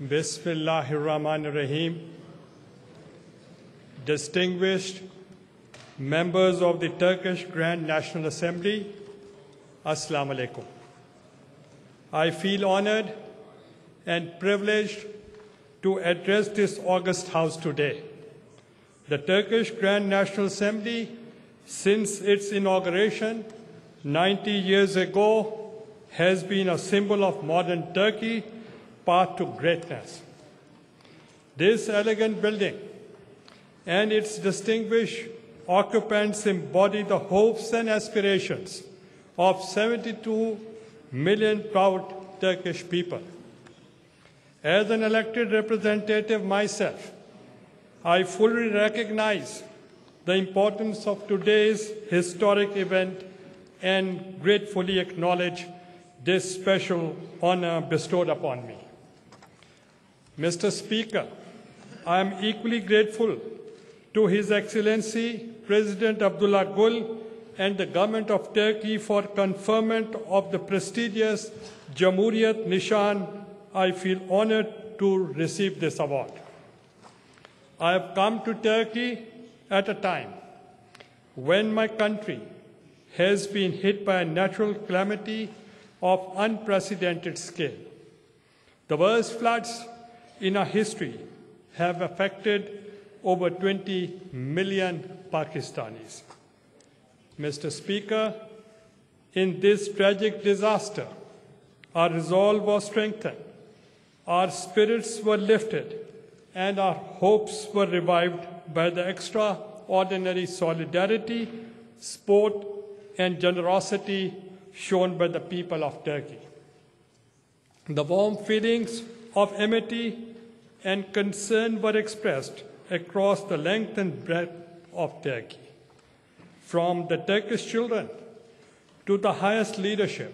Bismillahir Rahmanir Rahim. Distinguished members of the Turkish Grand National Assembly, Assalamu alaikum. I feel honored and privileged to address this august house today. The Turkish Grand National Assembly, since its inauguration 90 years ago, has been a symbol of modern Turkey, path to greatness. This elegant building and its distinguished occupants embody the hopes and aspirations of 72 million proud Turkish people. As an elected representative myself, I fully recognize the importance of today's historic event and gratefully acknowledge this special honor bestowed upon me. Mr. Speaker, I am equally grateful to His Excellency President Abdullah Gül and the government of Turkey for conferment of the prestigious Jumhuriyet Nishan. I feel honored to receive this award. I have come to Turkey at a time when my country has been hit by a natural calamity of unprecedented scale. The worst floods in our history have affected over 20 million Pakistanis. Mr. Speaker, in this tragic disaster, our resolve was strengthened, our spirits were lifted, and our hopes were revived by the extraordinary solidarity, support, and generosity shown by the people of Turkey. The warm feelings of amity and concern were expressed across the length and breadth of Turkey. From the Turkish children to the highest leadership,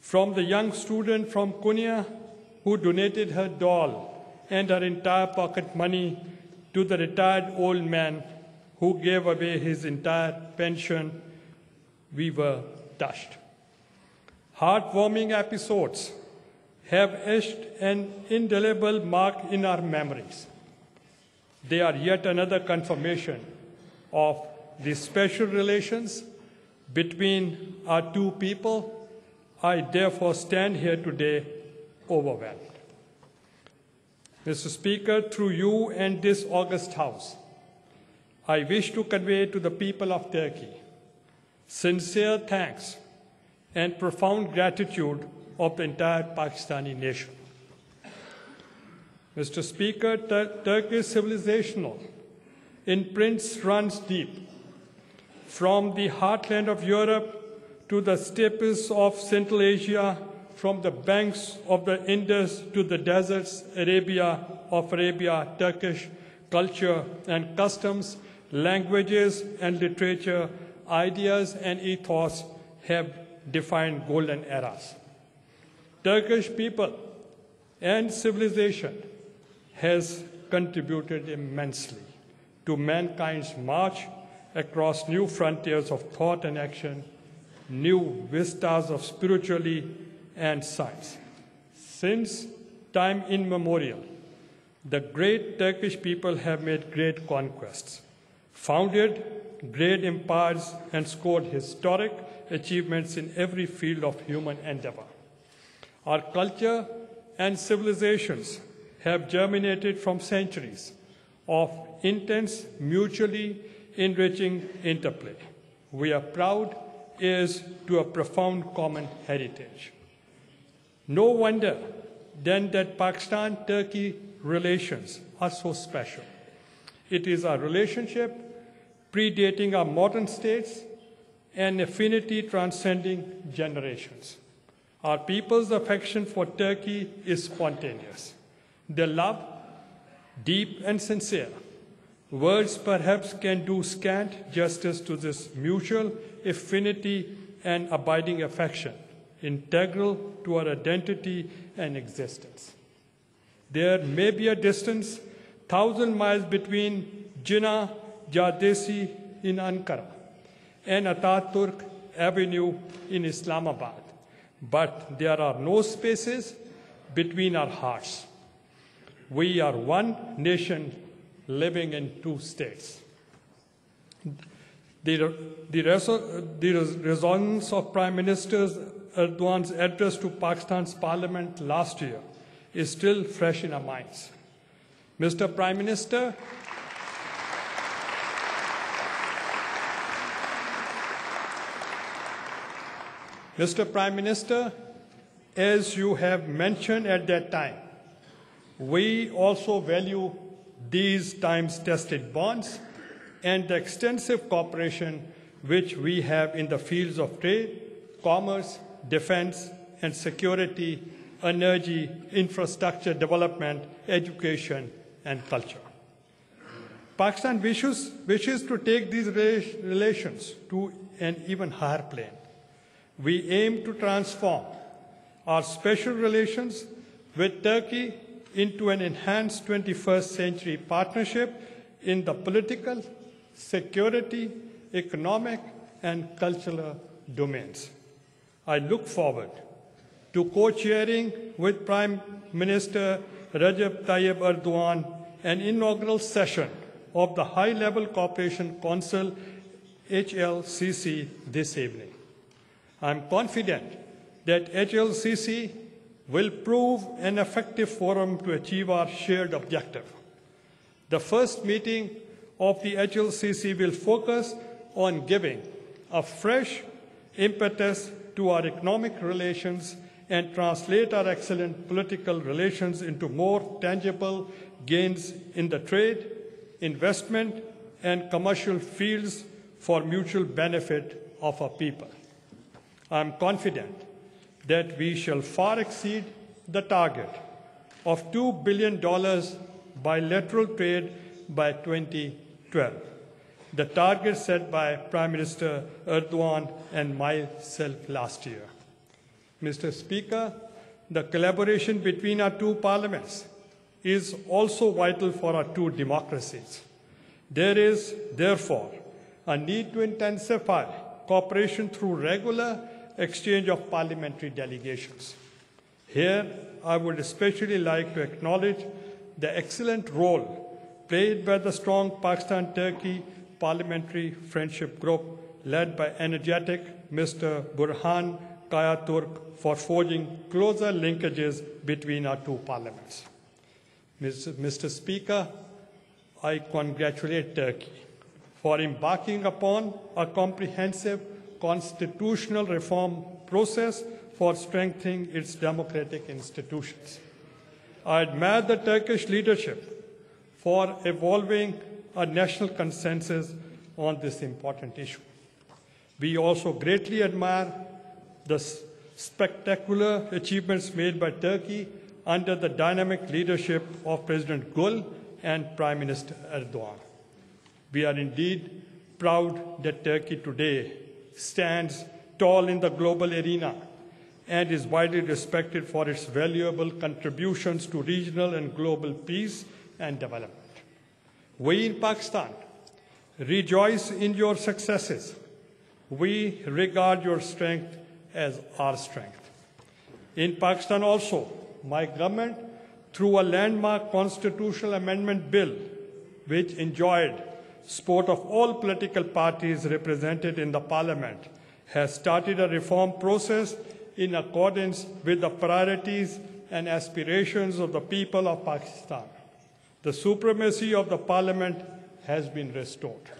from the young student from Konya who donated her doll and her entire pocket money to the retired old man who gave away his entire pension, we were touched. Heartwarming episodes have etched an indelible mark in our memories. They are yet another confirmation of the special relations between our two people. I therefore stand here today overwhelmed. Mr. Speaker, through you and this august House, I wish to convey to the people of Turkey sincere thanks and profound gratitude of the entire Pakistani nation. Mr. Speaker, Tur- Turkish civilizational imprints runs deep from the heartland of Europe to the steppes of Central Asia, from the banks of the Indus to the deserts Arabia of Arabia, Turkish culture and customs, languages and literature, ideas and ethos have defined golden eras. Turkish people and civilization has contributed immensely to mankind's march across new frontiers of thought and action, new vistas of spirituality and science. Since time immemorial, the great Turkish people have made great conquests, founded great empires, and scored historic achievements in every field of human endeavor. Our culture and civilizations have germinated from centuries of intense, mutually enriching interplay. We are proud is to a profound common heritage. No wonder then that Pakistan Turkey relations are so special. It is a relationship predating our modern states and affinity transcending generations. Our people's affection for Turkey is spontaneous. Their love, deep and sincere. Words perhaps can do scant justice to this mutual affinity and abiding affection, integral to our identity and existence. There may be a distance, thousand miles between Jinnah Caddesi in Ankara and Ataturk Avenue in Islamabad, but there are no spaces between our hearts. We are one nation living in two states. The, the, the resonance of Prime Minister Erdogan's address to Pakistan's parliament last year is still fresh in our minds. Mr. Prime Minister, Mr. Prime Minister, as you have mentioned at that time, we also value these times tested bonds and the extensive cooperation which we have in the fields of trade, commerce, defense, and security, energy, infrastructure development, education, and culture. Pakistan wishes, wishes to take these relations to an even higher plane. We aim to transform our special relations with Turkey into an enhanced 21st century partnership in the political, security, economic, and cultural domains. I look forward to co-chairing with Prime Minister Recep Tayyip Erdogan an inaugural session of the High Level Cooperation Council HLCC this evening. I'm confident that HLCC will prove an effective forum to achieve our shared objective. The first meeting of the HLCC will focus on giving a fresh impetus to our economic relations and translate our excellent political relations into more tangible gains in the trade, investment, and commercial fields for mutual benefit of our people. I am confident that we shall far exceed the target of $2 billion bilateral trade by 2012, the target set by Prime Minister Erdogan and myself last year. Mr. Speaker, the collaboration between our two parliaments is also vital for our two democracies. There is, therefore, a need to intensify cooperation through regular exchange of parliamentary delegations. Here, I would especially like to acknowledge the excellent role played by the strong Pakistan Turkey Parliamentary Friendship Group led by energetic Mr. Burhan Kayaturk for forging closer linkages between our two parliaments. Mr. Speaker, I congratulate Turkey for embarking upon a comprehensive constitutional reform process for strengthening its democratic institutions. I admire the Turkish leadership for evolving a national consensus on this important issue. We also greatly admire the spectacular achievements made by Turkey under the dynamic leadership of President Gül and Prime Minister Erdogan. We are indeed proud that Turkey today stands tall in the global arena and is widely respected for its valuable contributions to regional and global peace and development. We in Pakistan rejoice in your successes. We regard your strength as our strength. In Pakistan also, my government, through a landmark constitutional amendment bill, which enjoyed support of all political parties represented in the parliament, has started a reform process in accordance with the priorities and aspirations of the people of Pakistan. The supremacy of the parliament has been restored.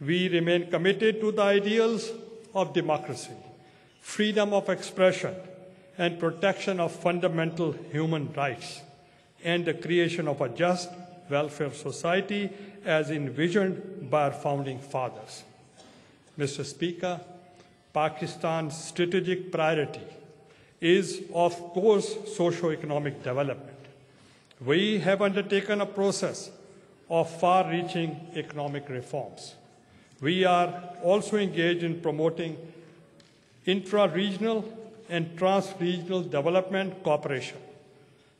We remain committed to the ideals of democracy, freedom of expression, and protection of fundamental human rights, and the creation of a just welfare society as envisioned by our founding fathers. Mr. Speaker, Pakistan's strategic priority is, of course, socio-economic development. We have undertaken a process of far-reaching economic reforms. We are also engaged in promoting intra-regional and trans-regional development cooperation.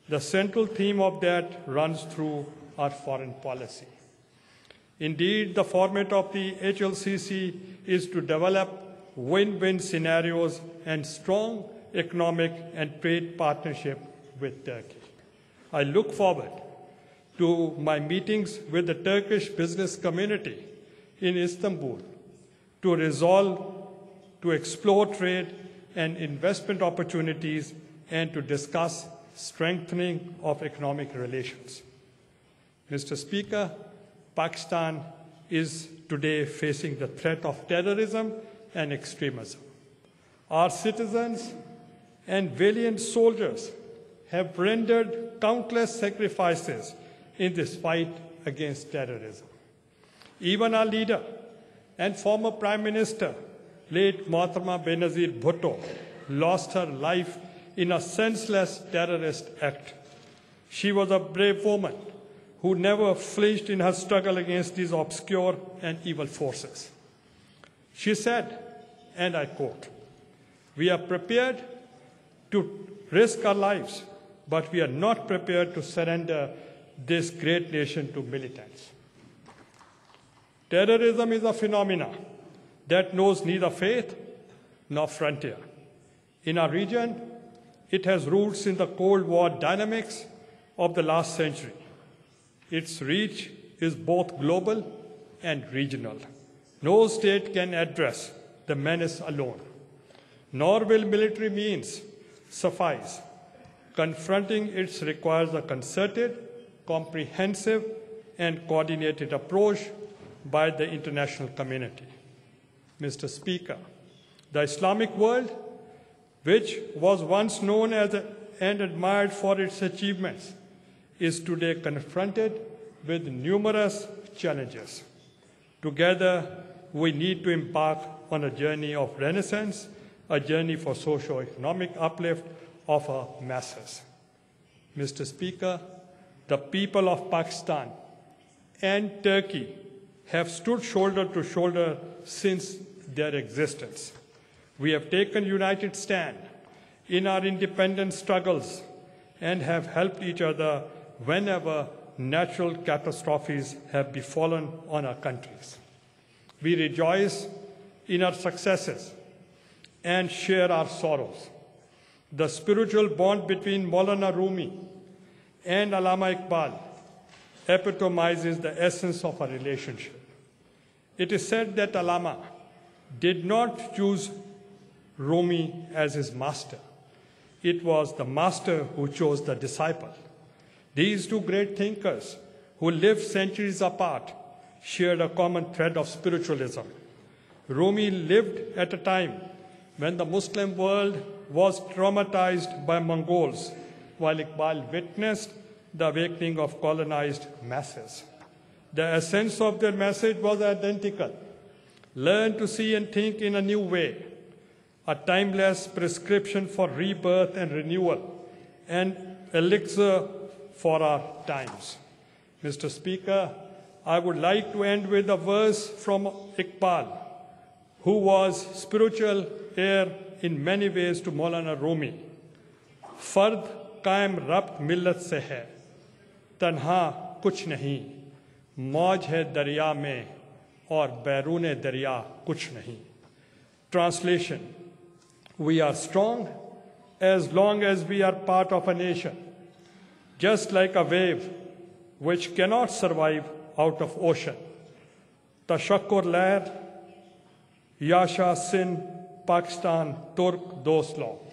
The central theme of that runs through our foreign policy. Indeed, the format of the HLCC is to develop win-win scenarios and strong economic and trade partnership with Turkey. I look forward to my meetings with the Turkish business community in Istanbul to resolve, to explore trade and investment opportunities, and to discuss strengthening of economic relations. Mr. Speaker, Pakistan is today facing the threat of terrorism and extremism. Our citizens and valiant soldiers have rendered countless sacrifices in this fight against terrorism. Even our leader and former Prime Minister, late Mohtarma Benazir Bhutto, lost her life in a senseless terrorist act. She was a brave woman who never flinched in her struggle against these obscure and evil forces. She said, and I quote, We are prepared to risk our lives, but we are not prepared to surrender this great nation to militants. Terrorism is a phenomenon that knows neither faith nor frontier. In our region, it has roots in the Cold War dynamics of the last century. Its reach is both global and regional. No state can address the menace alone, nor will military means suffice. Confronting it requires a concerted, comprehensive, and coordinated approach by the international community. Mr. Speaker, the Islamic world, which was once known as a, and admired for its achievements, is today confronted with numerous challenges. Together, we need to embark on a journey of renaissance, a journey for socio-economic uplift of our masses. Mr. Speaker, the people of Pakistan and Turkey have stood shoulder to shoulder since their existence. We have taken united stand in our independent struggles and have helped each other whenever natural catastrophes have befallen on our countries. We rejoice in our successes and share our sorrows. The spiritual bond between Maulana Rumi and Allama Iqbal epitomizes the essence of our relationship. It is said that Alama did not choose Rumi as his master. It was the master who chose the disciple. These two great thinkers, who lived centuries apart, shared a common thread of spiritualism. Rumi lived at a time when the Muslim world was traumatized by Mongols, while Iqbal witnessed the awakening of colonized masses. The essence of their message was identical learn to see and think in a new way, a timeless prescription for rebirth and renewal, and elixir for our times. Mr. Speaker, I would like to end with a verse from Iqbal, who was spiritual heir in many ways to Maulana Rumi. फर्द कायम रब्त मिल्लत से है तन्हा कुछ नहीं मौज है दरिया में और बैरून दरिया कुछ नहीं Translation We are strong as long as we are part of a nation, just like a wave which cannot survive out of ocean. Tashakkur Lair, Yasha Sin, Pakistan, Turk Doslaw.